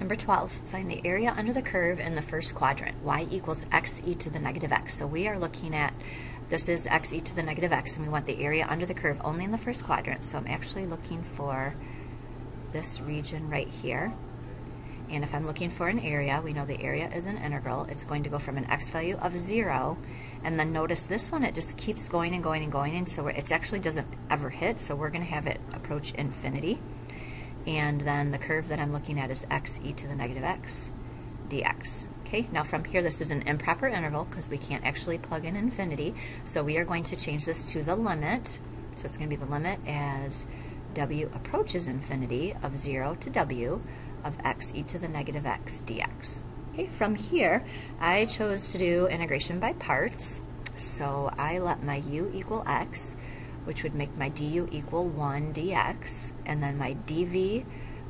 Number 12, find the area under the curve in the first quadrant, y equals x e to the negative x. So we are looking at, this is x e to the negative x, and we want the area under the curve only in the first quadrant. So I'm actually looking for this region right here. And if I'm looking for an area, we know the area is an integral. It's going to go from an x value of 0, and then notice this one, it just keeps going and going and going, and so it actually doesn't ever hit, so we're going to have it approach infinity and then the curve that I'm looking at is x e to the negative x dx. Okay, now from here this is an improper integral because we can't actually plug in infinity, so we are going to change this to the limit. So it's going to be the limit as w approaches infinity of 0 to w of x e to the negative x dx. Okay, from here I chose to do integration by parts. So I let my u equal x which would make my du equal 1 dx, and then my dv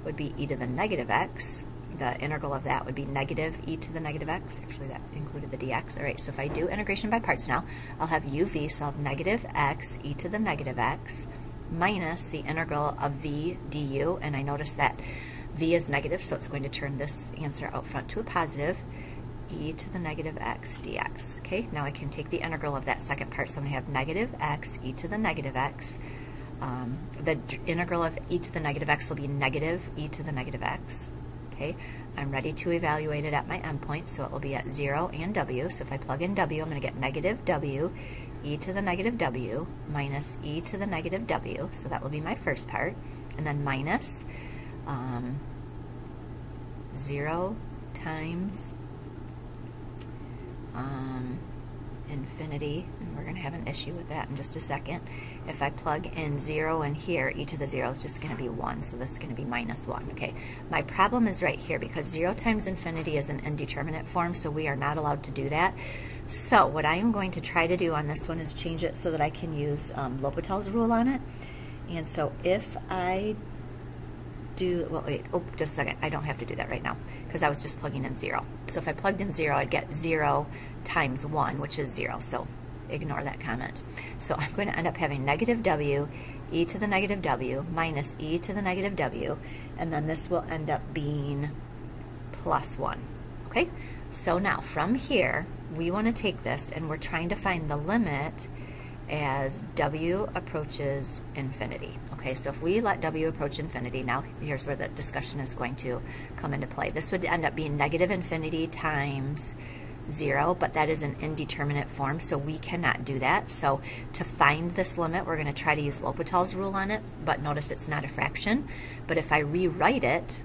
would be e to the negative x. The integral of that would be negative e to the negative x. Actually, that included the dx. All right, so if I do integration by parts now, I'll have uv, so I'll have negative x e to the negative x minus the integral of v du, and I notice that v is negative, so it's going to turn this answer out front to a positive e to the negative x dx. Okay, now I can take the integral of that second part, so I'm going to have negative x e to the negative x. Um, the integral of e to the negative x will be negative e to the negative x. Okay, I'm ready to evaluate it at my endpoint, so it will be at 0 and w. So if I plug in w, I'm going to get negative w e to the negative w minus e to the negative w. So that will be my first part. And then minus um, 0 times um, infinity, and we're going to have an issue with that in just a second. If I plug in 0 in here, e to the 0 is just going to be 1, so this is going to be minus 1. Okay, my problem is right here because 0 times infinity is an indeterminate form, so we are not allowed to do that. So what I am going to try to do on this one is change it so that I can use um, L'Hopital's rule on it. And so if I do, well, wait, oh, just a second. I don't have to do that right now because I was just plugging in 0. So if I plugged in 0, I'd get 0 times 1, which is 0. So ignore that comment. So I'm going to end up having negative w e to the negative w minus e to the negative w, and then this will end up being plus 1. Okay? So now from here, we want to take this and we're trying to find the limit as w approaches infinity. Okay, so if we let w approach infinity, now here's where the discussion is going to come into play. This would end up being negative infinity times 0, but that is an indeterminate form, so we cannot do that. So to find this limit, we're going to try to use L'Hopital's rule on it, but notice it's not a fraction. But if I rewrite it,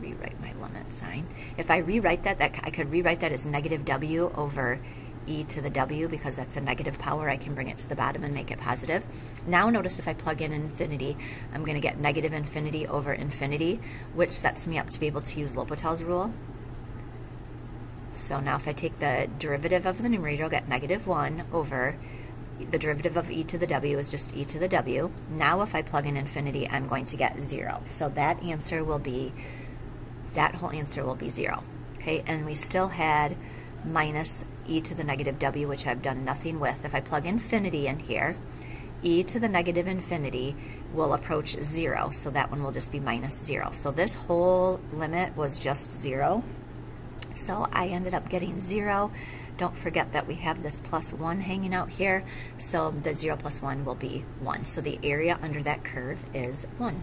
rewrite my limit sign, if I rewrite that, that I could rewrite that as negative w over e to the w because that's a negative power. I can bring it to the bottom and make it positive. Now notice if I plug in infinity, I'm going to get negative infinity over infinity, which sets me up to be able to use L'Hopital's rule. So now if I take the derivative of the numerator, I'll get negative 1 over the derivative of e to the w is just e to the w. Now if I plug in infinity, I'm going to get 0. So that answer will be, that whole answer will be 0. Okay, and we still had minus e to the negative w, which I've done nothing with. If I plug infinity in here, e to the negative infinity will approach 0, so that one will just be minus 0. So this whole limit was just 0. So I ended up getting 0. Don't forget that we have this plus 1 hanging out here, so the 0 plus 1 will be 1. So the area under that curve is 1.